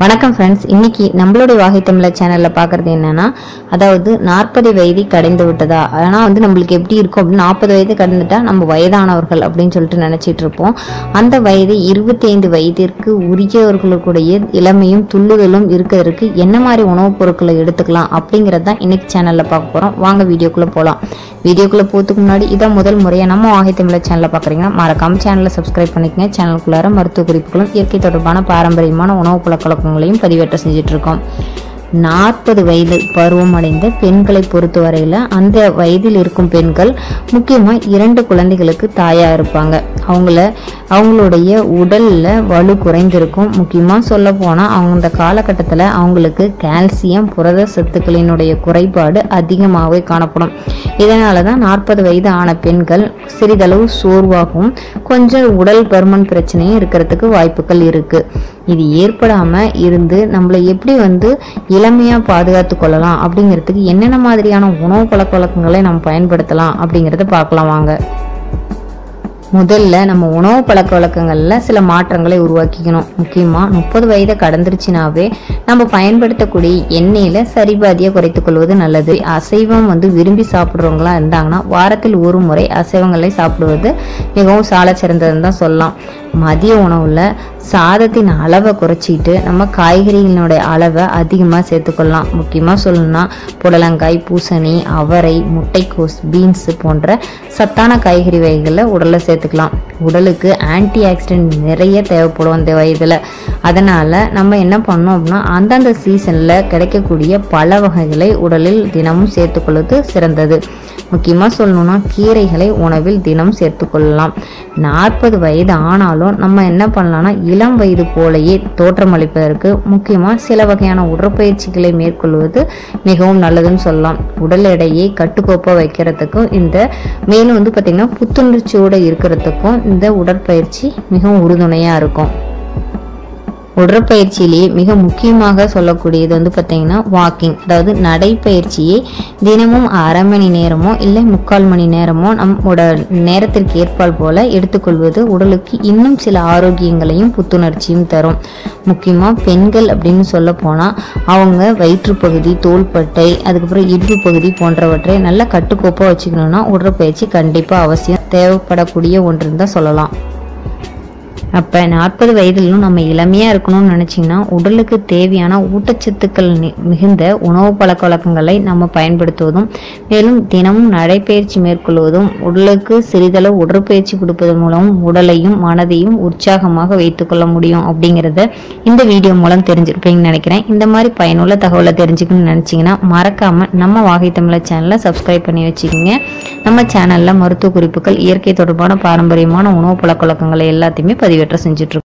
வணக்கம் ஃப்ரெண்ட்ஸ் இன்னைக்கு நம்மளுடைய வாகை தமிழர் சேனலில் பார்க்கறது என்னென்னா அதாவது நாற்பது வயதை கடந்து விட்டதா? ஆனால் வந்து நம்மளுக்கு எப்படி இருக்கும் அப்படின்னு நாற்பது வயது கடந்துட்டா நம்ம வயதானவர்கள் அப்படின்னு சொல்லிட்டு நினச்சிட்டு இருப்போம். அந்த வயது இருபத்தைந்து வயதிற்கு உரியவர்களுடைய இளமையும் துள்ளுதலும் இருக்கிறதுக்கு என்ன மாதிரி உணவுப் பொருட்களை எடுத்துக்கலாம் அப்படிங்கிறது தான் இன்னைக்கு சேனலில் பார்க்க போகிறோம் வாங்க வீடியோக்குள்ளே போகலாம் வீடியோக்குள்ளே போகிறதுக்கு முன்னாடி இதான் முதல் முறையாக நம்ம வாகை தமிழர் சேனலை பார்க்குறீங்கன்னா மறக்காமல் சேனலை சப்ஸ்கிரைப் பண்ணிக்கங்க. சேனலுக்குள்ளார மருத்துவ குறிப்புகளும் இயற்கை தொடர்பான பாரம்பரியமான உணவு பழக்கவழக்கங்களையும் பதிவேற்ற செஞ்சுட்டு இருக்கோம் நாற்பது வயது பருவம் அடைந்த பெண்களை பொறுத்தவரையில் அந்த வயதில் இருக்கும் பெண்கள் முக்கியமாக இரண்டு குழந்தைகளுக்கு தாயாக இருப்பாங்க. அவங்கள அவங்களுடைய உடலில் வலு குறைந்திருக்கும். முக்கியமாக சொல்ல போனால் அவங்க அந்த காலகட்டத்தில் அவங்களுக்கு கால்சியம் புரத சத்துக்களினுடைய குறைபாடு அதிகமாகவே காணப்படும். இதனால தான் நாற்பது வயது ஆன பெண்கள் சிறிதளவு சோர்வாகவும் கொஞ்சம் உடல் பருமன் பிரச்சனையும் இருக்கிறதுக்கு வாய்ப்புகள் இருக்கு. இது ஏற்படாம இருந்து நம்மளை எப்படி வந்து இளமையா பாதுகாத்து கொள்ளலாம் அப்படிங்கிறதுக்கு என்னென்ன மாதிரியான உணவு பழக்க வழக்கங்களை நம்ம பயன்படுத்தலாம் அப்படிங்கிறத பார்க்கலாம் வாங்க. முதல்ல நம்ம உணவு பழக்க வழக்கங்களில் சில மாற்றங்களை உருவாக்கிக்கணும். முக்கியமாக முப்பது வயதை கடந்துருச்சுனாவே நம்ம பயன்படுத்தக்கூடிய எண்ணெயில் சரிபாதியாக குறைத்து கொள்வது நல்லது. அசைவம் வந்து விரும்பி சாப்பிட்றவங்களா இருந்தாங்கன்னா வாரத்தில் ஒரு முறை அசைவங்களை சாப்பிடுவது மிகவும் சால சிறந்ததுன்னு தான் சொல்லலாம். மதிய உணவில் சாதத்தின் அளவை குறைச்சிட்டு நம்ம காய்கறிகளினுடைய அளவை அதிகமாக சேர்த்துக்கொள்ளலாம். முக்கியமாக சொல்லணும்னா புடலங்காய் பூசணி அவரை முட்டைக்கோஸ் பீன்ஸ் போன்ற சத்தான காய்கறி வகைகளை உடலில் சேர்த்துக்கலாம். உடலுக்கு ஆன்டி ஆக்சிடென்ட் நிறைய தேவைப்படும் அந்த வயதில். அதனால் நம்ம என்ன பண்ணோம் அப்படின்னா அந்தந்த சீசனில் கிடைக்கக்கூடிய பல வகைகளை உடலில் தினமும் சேர்த்துக்கொள்வது சிறந்தது. முக்கியமாக சொல்லணும்னா கீரைகளை உணவில் தினம் சேர்த்துக்கொள்ளலாம். நாற்பது வயது ஆனாலும் நம்ம என்ன பண்ணலாம்னா இளம் வயது போலேயே தோற்றமளிப்பதற்கு முக்கியமாக சில வகையான உடற்பயிற்சிகளை மேற்கொள்வது மிகவும் நல்லதுன்னு சொல்லலாம். உடல் எடையை கட்டுக்கோப்பாக வைக்கிறதுக்கும் இந்த மேலும் வந்து பார்த்திங்கன்னா புத்துணர்ச்சியோடு இருக்கிறதுக்கும் இந்த உடற்பயிற்சி மிகவும் உறுதுணையாக இருக்கும். உடற்பயிற்சியிலேயே மிக முக்கியமாக சொல்லக்கூடியது வந்து பார்த்தீங்கன்னா வாக்கிங் அதாவது நடைப்பயிற்சியை தினமும் அரை மணி நேரமோ இல்லை முக்கால் மணி நேரமோ நம்மோட நேரத்திற்கு ஏற்பால் போல எடுத்துக்கொள்வது உடலுக்கு இன்னும் சில ஆரோக்கியங்களையும் புத்துணர்ச்சியும் தரும். முக்கியமாக பெண்கள் அப்படின்னு சொல்ல போனால் அவங்க வயிற்றுப்பகுதி தோள்பட்டை அதுக்கப்புறம் இடுப்பு பகுதி போன்றவற்றை நல்ல கட்டுக்கோப்பாக வச்சுக்கணும்னா உடற்பயிற்சி கண்டிப்பாக அவசியம். தேவைப்படக்கூடிய ஒன்றுன்னு தான் சொல்லலாம். அப்போ நாற்பது வயதிலும் நம்ம இளமையாக இருக்கணும்னு நினச்சிங்கன்னா உடலுக்கு தேவையான ஊட்டச்சத்துக்கள் நி- மிகுந்த உணவு பழக்க வழக்கங்களை நம்ம பயன்படுத்துவதும் மேலும் தினமும் நடைப்பயிற்சி மேற்கொள்வதும் உடலுக்கு சிறிதளவு உடற்பயிற்சி கொடுப்பதன் மூலம் உடலையும் மனதையும் உற்சாகமாக வைத்துக்கொள்ள முடியும் அப்படிங்கிறத இந்த வீடியோ மூலம் தெரிஞ்சிருப்பீங்கன்னு நினைக்கிறேன். இந்த மாதிரி பயனுள்ள தகவலை தெரிஞ்சுக்கணும்னு நினச்சிங்கன்னா மறக்காமல் நம்ம வாகை தமிழர் சேனலை சப்ஸ்கிரைப் பண்ணி வச்சுக்கோங்க. நம்ம சேனலில் மருத்துவ குறிப்புகள் இயற்கை தொடர்பான பாரம்பரியமான உணவு பழக்க வழக்கங்களை எல்லாத்தையுமே பதிவு செஞ்சுட்டு இருக்கோம்